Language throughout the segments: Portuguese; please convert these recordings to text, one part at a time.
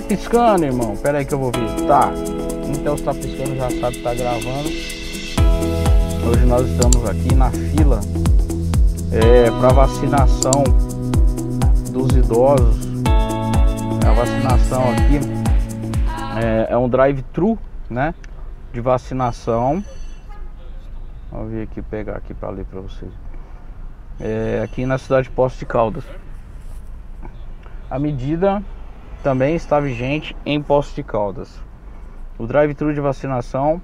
piscando, irmão? Pera aí que eu vou ver. Tá. Então se tá piscando já sabe que tá gravando. Hoje nós estamos aqui na fila é, para vacinação dos idosos. A vacinação aqui é, é um drive-thru, né? De vacinação. Vou vir aqui pegar aqui para ler para vocês. É, aqui na cidade de Poços de Caldas. A medida também está vigente em Poços de Caldas. O drive-thru de vacinação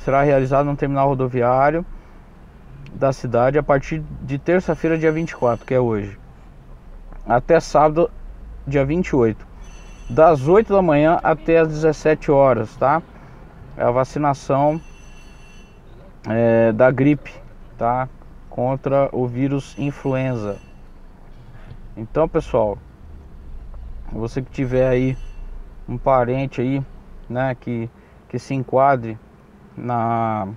será realizado no terminal rodoviário da cidade a partir de terça-feira, dia 24, que é hoje, até sábado, dia 28, das 8 da manhã até as 17 horas, tá? É a vacinação é, da gripe, tá? Contra o vírus influenza. Então, pessoal, você que tiver aí um parente aí, né, que, que se enquadre na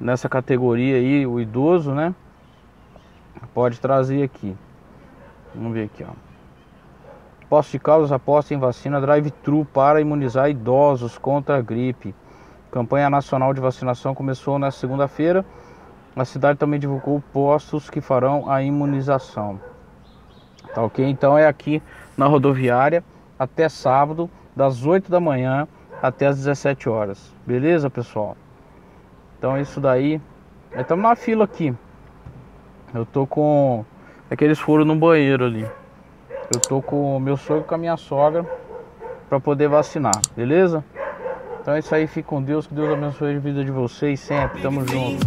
nessa categoria aí, o idoso, né? Pode trazer aqui. Vamos ver aqui, ó. Posto de Caldas aposta em vacina drive-thru para imunizar idosos contra a gripe. Campanha nacional de vacinação começou na segunda-feira. A cidade também divulgou postos que farão a imunização. Tá ok? Então é aqui na rodoviária até sábado, das 8 da manhã até as 17 horas. Beleza, pessoal? Então é isso daí. Estamos na fila aqui. Eu tô com aqueles furos no banheiro ali. Eu tô com o meu sogro com a minha sogra para poder vacinar, beleza? Então é isso aí, fique com Deus, que Deus abençoe a vida de vocês sempre. Tamo junto.